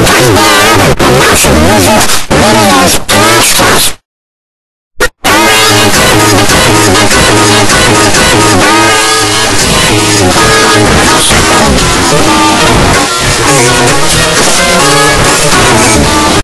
Black Bear and Martian Music